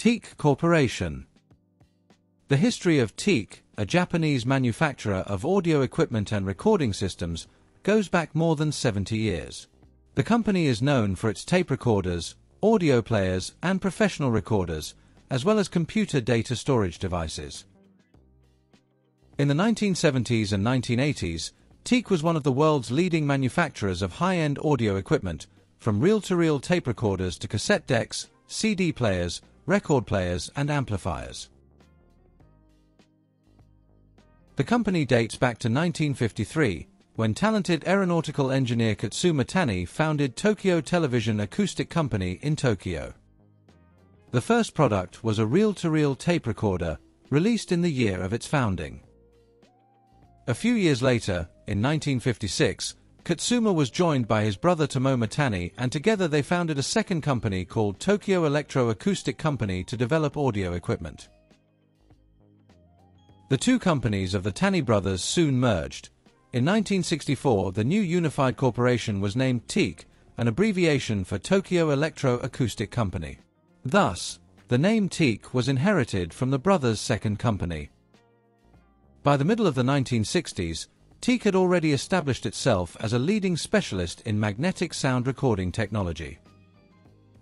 TEAC Corporation. The history of TEAC, a Japanese manufacturer of audio equipment and recording systems, goes back more than 70 years. The company is known for its tape recorders, audio players, and professional recorders, as well as computer data storage devices. In the 1970s and 1980s, TEAC was one of the world's leading manufacturers of high-end audio equipment, from reel-to-reel tape recorders to cassette decks, CD players, record players, and amplifiers. The company dates back to 1953, when talented aeronautical engineer Katsuma Tani founded Tokyo Television Acoustic Company in Tokyo. The first product was a reel-to-reel tape recorder, released in the year of its founding. A few years later, in 1956, Katsuma was joined by his brother Tomoe Tani and together they founded a second company called Tokyo Electro Acoustic Company to develop audio equipment. The two companies of the Tani brothers soon merged. In 1964, the new unified corporation was named TEAC, an abbreviation for Tokyo Electro Acoustic Company. Thus, the name TEAC was inherited from the brothers' second company. By the middle of the 1960s, TEAC had already established itself as a leading specialist in magnetic sound recording technology.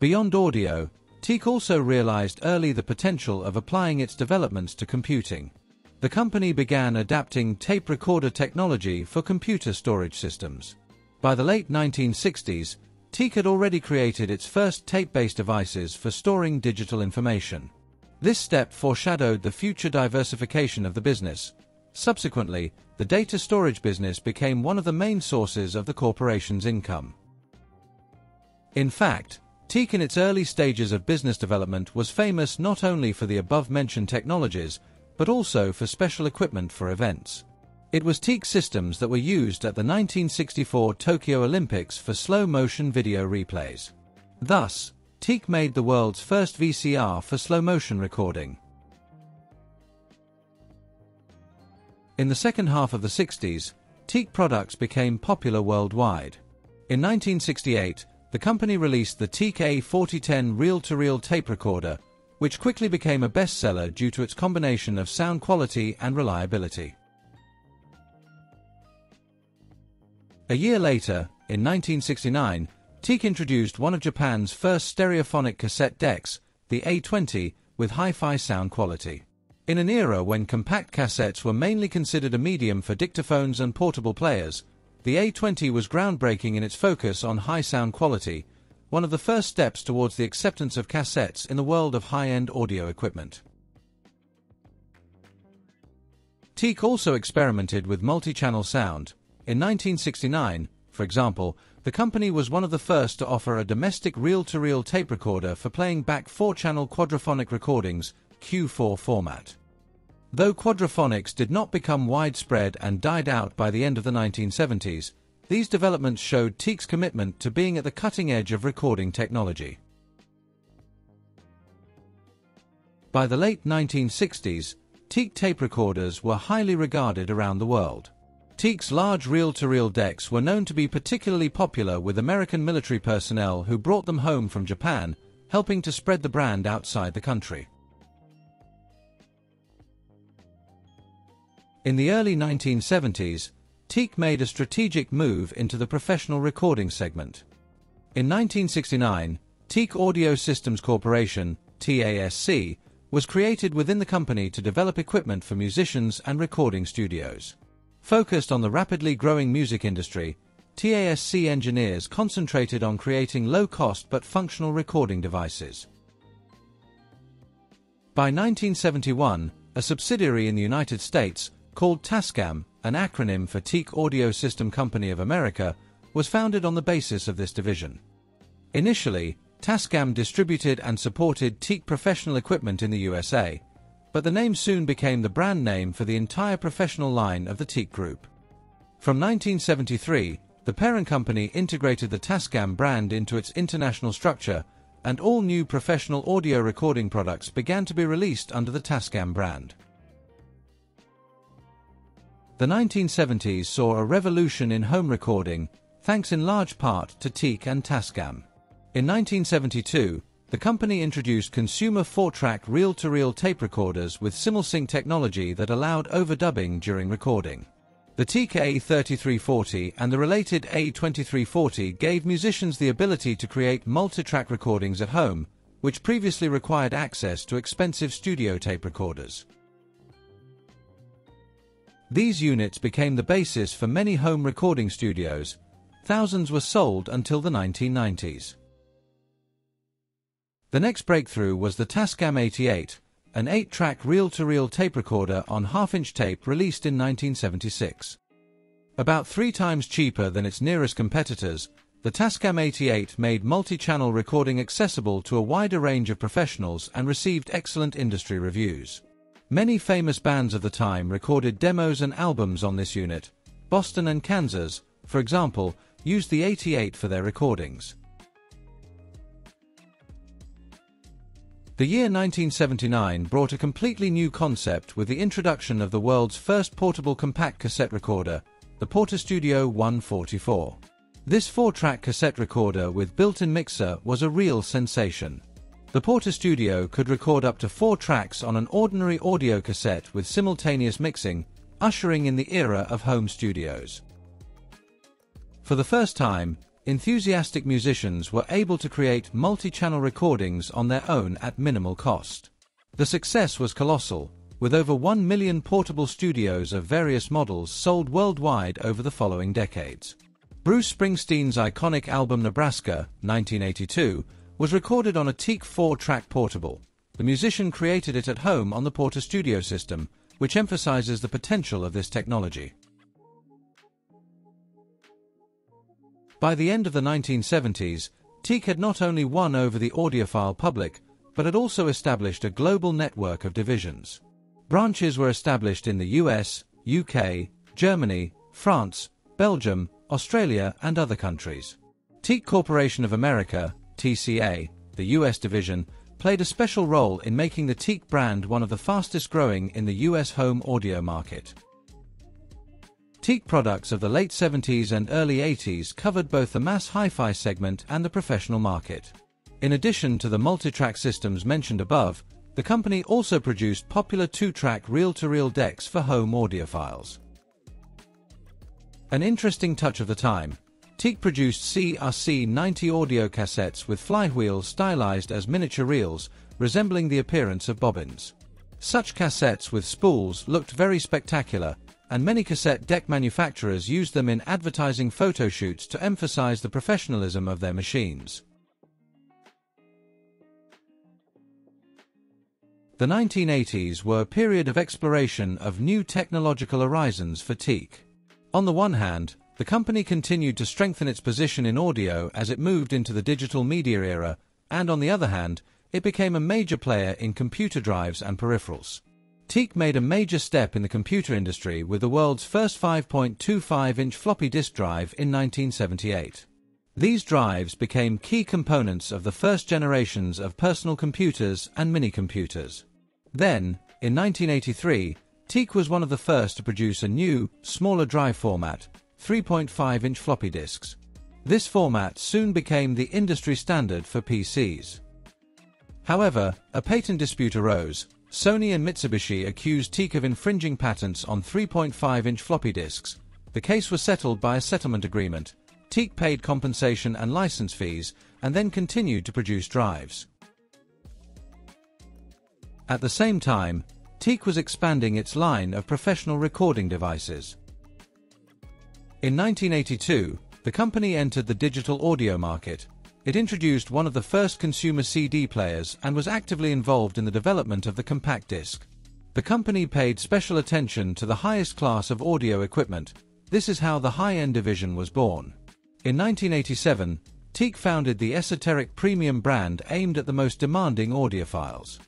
Beyond audio, TEAC also realized early the potential of applying its developments to computing. The company began adapting tape recorder technology for computer storage systems. By the late 1960s, TEAC had already created its first tape-based devices for storing digital information. This step foreshadowed the future diversification of the business. Subsequently, the data storage business became one of the main sources of the corporation's income. In fact, TEAC in its early stages of business development was famous not only for the above-mentioned technologies, but also for special equipment for events. It was TEAC systems that were used at the 1964 Tokyo Olympics for slow-motion video replays. Thus, TEAC made the world's first VCR for slow-motion recording. In the second half of the 60s, TEAC products became popular worldwide. In 1968, the company released the TEAC A4010 reel-to-reel tape recorder, which quickly became a bestseller due to its combination of sound quality and reliability. A year later, in 1969, TEAC introduced one of Japan's first stereophonic cassette decks, the A20, with hi-fi sound quality. In an era when compact cassettes were mainly considered a medium for dictaphones and portable players, the A20 was groundbreaking in its focus on high sound quality, one of the first steps towards the acceptance of cassettes in the world of high-end audio equipment. TEAC also experimented with multi-channel sound, in 1969, for example, the company was one of the first to offer a domestic reel-to-reel tape recorder for playing back four-channel quadraphonic recordings, Q4 format. Though quadraphonics did not become widespread and died out by the end of the 1970s, these developments showed TEAC's commitment to being at the cutting edge of recording technology. By the late 1960s, TEAC tape recorders were highly regarded around the world. TEAC's large reel-to-reel decks were known to be particularly popular with American military personnel who brought them home from Japan, helping to spread the brand outside the country. In the early 1970s, TEAC made a strategic move into the professional recording segment. In 1969, TEAC Audio Systems Corporation, TASC, was created within the company to develop equipment for musicians and recording studios. Focused on the rapidly growing music industry, TASC engineers concentrated on creating low-cost but functional recording devices. By 1971, a subsidiary in the United States, called Tascam, an acronym for TEAC Audio System Company of America, was founded on the basis of this division. Initially, Tascam distributed and supported TEAC professional equipment in the USA, but the name soon became the brand name for the entire professional line of the TEAC Group. From 1973, the parent company integrated the Tascam brand into its international structure, and all new professional audio recording products began to be released under the Tascam brand. The 1970s saw a revolution in home recording, thanks in large part to TEAC and Tascam. In 1972, the company introduced consumer 4-track reel-to-reel tape recorders with Simulsync technology that allowed overdubbing during recording. The TEAC A3340 and the related A2340 gave musicians the ability to create multi-track recordings at home, which previously required access to expensive studio tape recorders. These units became the basis for many home recording studios. Thousands were sold until the 1990s. The next breakthrough was the Tascam 88, an 8-track reel-to-reel tape recorder on half-inch tape released in 1976. About three times cheaper than its nearest competitors, the Tascam 88 made multi-channel recording accessible to a wider range of professionals and received excellent industry reviews. Many famous bands of the time recorded demos and albums on this unit. Boston and Kansas, for example, used the 88 for their recordings. The year 1979 brought a completely new concept with the introduction of the world's first portable compact cassette recorder, the Portastudio 144. This four-track cassette recorder with built-in mixer was a real sensation. The Portastudio could record up to four tracks on an ordinary audio cassette with simultaneous mixing, ushering in the era of home studios. For the first time, enthusiastic musicians were able to create multi-channel recordings on their own at minimal cost. The success was colossal, with over 1 million portable studios of various models sold worldwide over the following decades. Bruce Springsteen's iconic album Nebraska, 1982, was recorded on a TEAC 4-track portable. The musician created it at home on the Portastudio system, which emphasizes the potential of this technology. By the end of the 1970s, TEAC had not only won over the audiophile public, but had also established a global network of divisions. Branches were established in the US, UK, Germany, France, Belgium, Australia, and other countries. TEAC Corporation of America, TCA, the US division, played a special role in making the TEAC brand one of the fastest growing in the US home audio market. TEAC products of the late 70s and early 80s covered both the mass hi-fi segment and the professional market. In addition to the multi-track systems mentioned above, the company also produced popular two-track reel-to-reel decks for home audiophiles. An interesting touch of the time, TEAC produced CRC-90 audio cassettes with flywheels stylized as miniature reels, resembling the appearance of bobbins. Such cassettes with spools looked very spectacular, and many cassette deck manufacturers used them in advertising photo shoots to emphasize the professionalism of their machines. The 1980s were a period of exploration of new technological horizons for TEAC. On the one hand, the company continued to strengthen its position in audio as it moved into the digital media era, and on the other hand, it became a major player in computer drives and peripherals. TEAC made a major step in the computer industry with the world's first 5.25-inch floppy disk drive in 1978. These drives became key components of the first generations of personal computers and mini-computers. Then, in 1983, TEAC was one of the first to produce a new, smaller drive format, 3.5-inch floppy disks. This format soon became the industry standard for PCs. However, a patent dispute arose, Sony and Mitsubishi accused TEAC of infringing patents on 3.5-inch floppy disks. The case was settled by a settlement agreement. TEAC paid compensation and license fees, and then continued to produce drives. At the same time, TEAC was expanding its line of professional recording devices. In 1982, the company entered the digital audio market, it introduced one of the first consumer CD players and was actively involved in the development of the compact disc. The company paid special attention to the highest class of audio equipment. This is how the high-end division was born. In 1987, TEAC founded the Esoteric premium brand aimed at the most demanding audiophiles.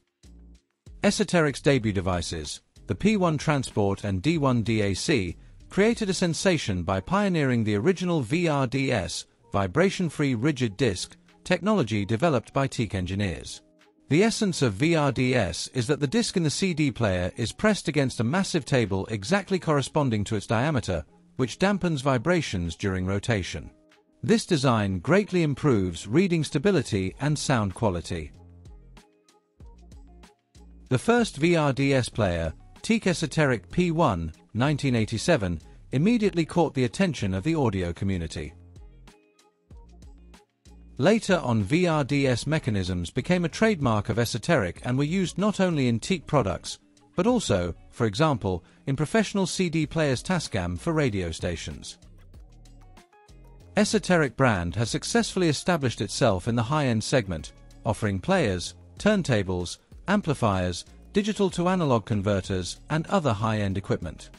Esoteric's debut devices, the P1 Transport and D1 DAC, created a sensation by pioneering the original VRDS, vibration-free rigid disc, technology developed by TEAC engineers. The essence of VRDS is that the disc in the CD player is pressed against a massive table exactly corresponding to its diameter, which dampens vibrations during rotation. This design greatly improves reading stability and sound quality. The first VRDS player, TEAC Esoteric P1, 1987, immediately caught the attention of the audio community. Later on VRDS mechanisms became a trademark of Esoteric and were used not only in TEAC products, but also, for example, in professional CD players Tascam for radio stations. Esoteric brand has successfully established itself in the high-end segment, offering players, turntables, amplifiers, digital to analog converters, and other high-end equipment.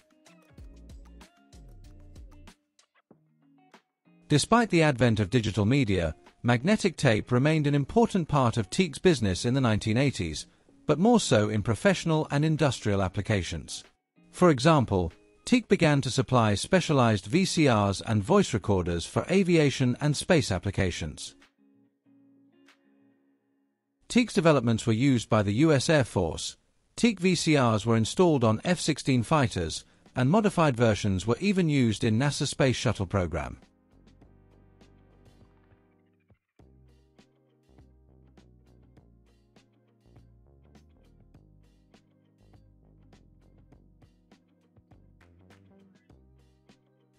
Despite the advent of digital media, magnetic tape remained an important part of TEAC's business in the 1980s, but more so in professional and industrial applications. For example, TEAC began to supply specialized VCRs and voice recorders for aviation and space applications. TEAC's developments were used by the US Air Force. TEAC VCRs were installed on F-16 fighters, and modified versions were even used in NASA Space Shuttle program.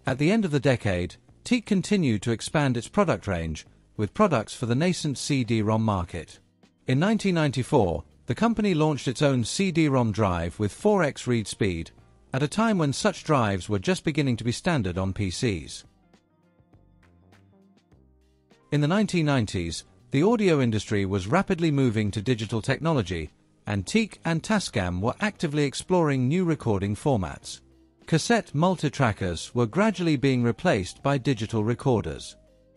At the end of the decade, TEAC continued to expand its product range with products for the nascent CD-ROM market. In 1994, the company launched its own CD-ROM drive with 4x read speed at a time when such drives were just beginning to be standard on PCs. In the 1990s, the audio industry was rapidly moving to digital technology, and TEAC and Tascam were actively exploring new recording formats. Cassette multitrackers were gradually being replaced by digital recorders.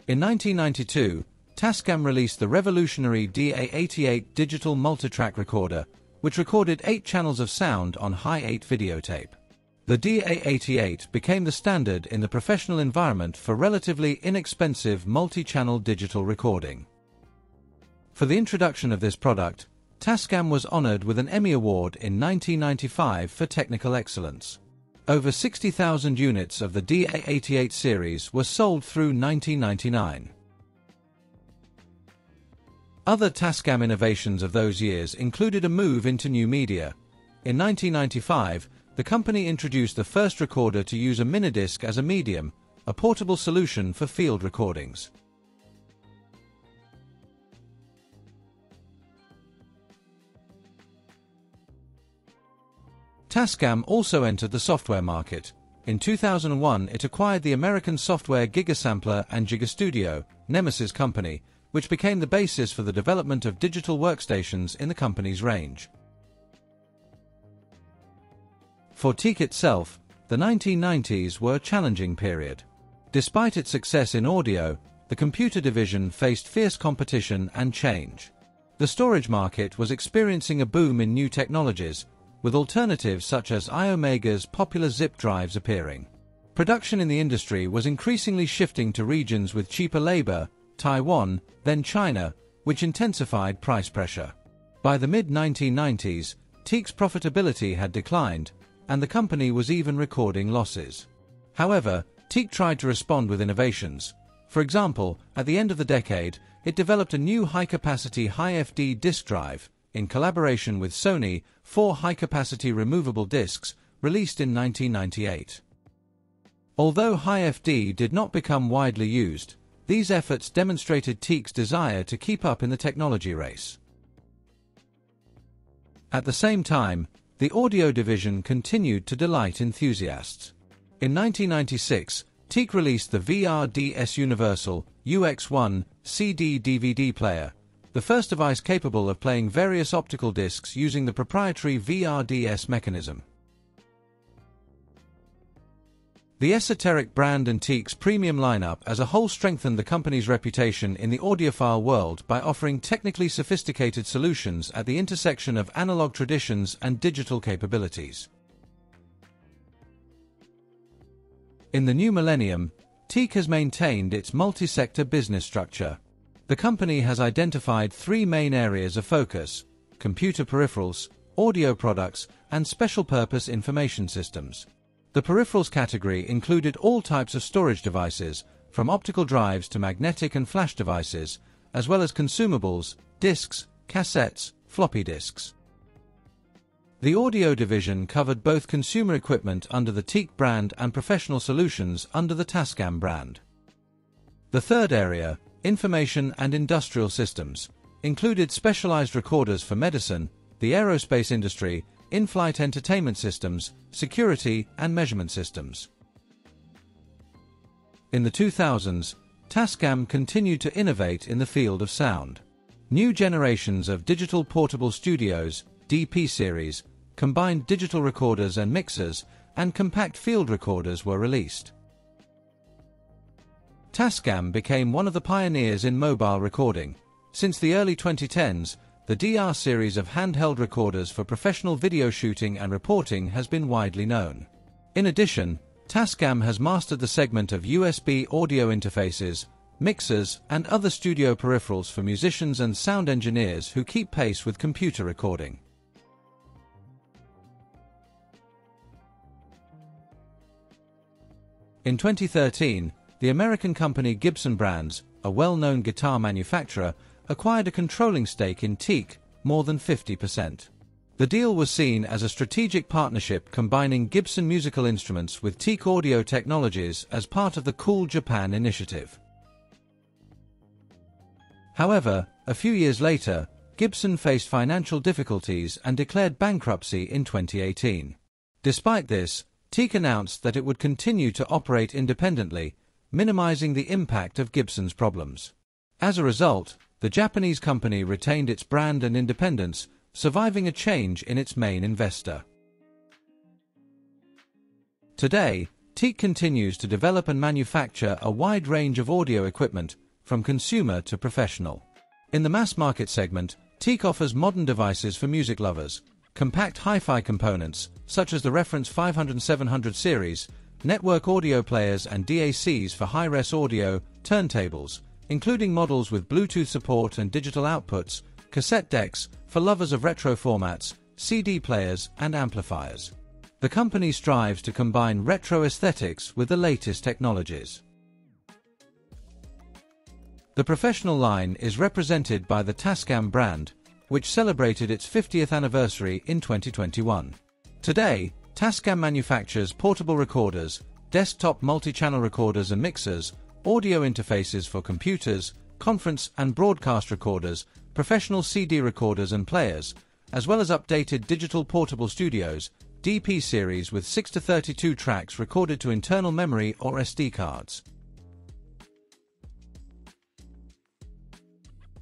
In 1992, Tascam released the revolutionary DA88 digital multitrack recorder, which recorded eight channels of sound on Hi8 videotape. The DA88 became the standard in the professional environment for relatively inexpensive multi-channel digital recording. For the introduction of this product, Tascam was honored with an Emmy Award in 1995 for technical excellence. Over 60,000 units of the DA88 series were sold through 1999. Other Tascam innovations of those years included a move into new media. In 1995, the company introduced the first recorder to use a minidisc as a medium, a portable solution for field recordings. Tascam also entered the software market. In 2001, it acquired the American software Gigasampler and Gigastudio, NemeSys company, which became the basis for the development of digital workstations in the company's range. For TEAC itself, the 1990s were a challenging period. Despite its success in audio, the computer division faced fierce competition and change. The storage market was experiencing a boom in new technologies, with alternatives such as Iomega's popular zip drives appearing. Production in the industry was increasingly shifting to regions with cheaper labor, Taiwan, then China, which intensified price pressure. By the mid-1990s, TEAC's profitability had declined, and the company was even recording losses. However, TEAC tried to respond with innovations. For example, at the end of the decade, it developed a new high-capacity Hi-FD disk drive, in collaboration with Sony, for high-capacity removable discs, released in 1998. Although Hi-FD did not become widely used, these efforts demonstrated TEAC's desire to keep up in the technology race. At the same time, the audio division continued to delight enthusiasts. In 1996, TEAC released the VRDS Universal UX1 CD-DVD player, the first device capable of playing various optical discs using the proprietary VRDS mechanism. The esoteric brand and TEAC's premium lineup as a whole strengthened the company's reputation in the audiophile world by offering technically sophisticated solutions at the intersection of analog traditions and digital capabilities. In the new millennium, Teak has maintained its multi-sector business structure. The company has identified three main areas of focus computer peripherals, audio products, and special purpose information systems. The peripherals category included all types of storage devices, from optical drives to magnetic and flash devices, as well as consumables, disks, cassettes, floppy disks. The audio division covered both consumer equipment under the TEAC brand and professional solutions under the Tascam brand. The third area, information and industrial systems, included specialized recorders for medicine, the aerospace industry, in-flight entertainment systems, security and measurement systems. In the 2000s, Tascam continued to innovate in the field of sound. New generations of digital portable studios, DP series, combined digital recorders and mixers, and compact field recorders were released. Tascam became one of the pioneers in mobile recording. Since the early 2010s, the DR series of handheld recorders for professional video shooting and reporting has been widely known. In addition, Tascam has mastered the segment of USB audio interfaces, mixers, and other studio peripherals for musicians and sound engineers who keep pace with computer recording. In 2013, the American company Gibson Brands, a well-known guitar manufacturer, acquired a controlling stake in TEAC, more than 50%. The deal was seen as a strategic partnership combining Gibson musical instruments with TEAC audio technologies as part of the Cool Japan initiative. However, a few years later, Gibson faced financial difficulties and declared bankruptcy in 2018. Despite this, TEAC announced that it would continue to operate independently minimizing the impact of Gibson's problems. As a result, the Japanese company retained its brand and independence, surviving a change in its main investor. Today, TEAC continues to develop and manufacture a wide range of audio equipment, from consumer to professional. In the mass market segment, TEAC offers modern devices for music lovers, compact hi-fi components, such as the Reference 500 700 series, network audio players and DACs for high-res audio, turntables, including models with Bluetooth support and digital outputs, cassette decks for lovers of retro formats, CD players and amplifiers. The company strives to combine retro aesthetics with the latest technologies. The professional line is represented by the Tascam brand, which celebrated its 50th anniversary in 2021. Today, Tascam manufactures portable recorders, desktop multi-channel recorders and mixers, audio interfaces for computers, conference and broadcast recorders, professional CD recorders and players, as well as updated digital portable studios, DP series with 6 to 32 tracks recorded to internal memory or SD cards.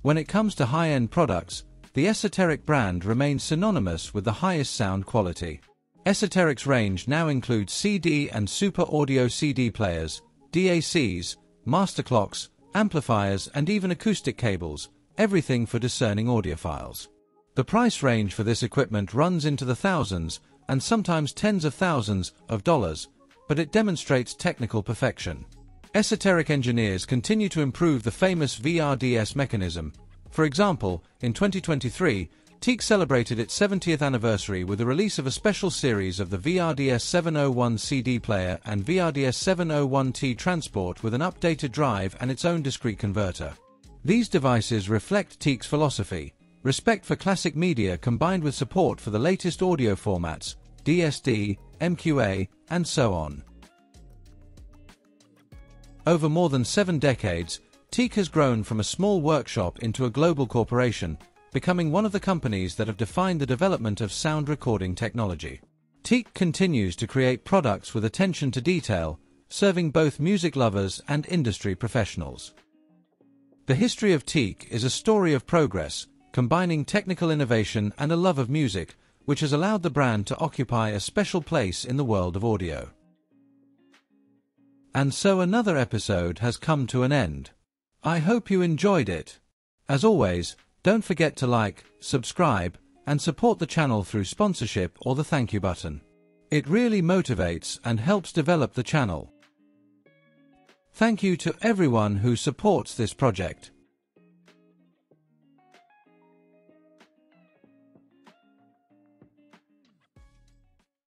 When it comes to high-end products, the Esoteric brand remains synonymous with the highest sound quality. Esoteric's range now includes CD and Super Audio CD players, DACs, master clocks, amplifiers and even acoustic cables, everything for discerning audiophiles. The price range for this equipment runs into the thousands and sometimes tens of thousands of dollars, but it demonstrates technical perfection. Esoteric engineers continue to improve the famous VRDS mechanism. For example, in 2023, TEAC celebrated its 70th anniversary with the release of a special series of the VRDS 701 CD player and VRDS 701T transport with an updated drive and its own discrete converter. These devices reflect TEAC's philosophy, respect for classic media combined with support for the latest audio formats, DSD, MQA, and so on. Over more than seven decades, TEAC has grown from a small workshop into a global corporation, becoming one of the companies that have defined the development of sound recording technology. TEAC continues to create products with attention to detail, serving both music lovers and industry professionals. The history of TEAC is a story of progress, combining technical innovation and a love of music, which has allowed the brand to occupy a special place in the world of audio. And so another episode has come to an end. I hope you enjoyed it. As always, don't forget to like, subscribe, and support the channel through sponsorship or the thank you button. It really motivates and helps develop the channel. Thank you to everyone who supports this project.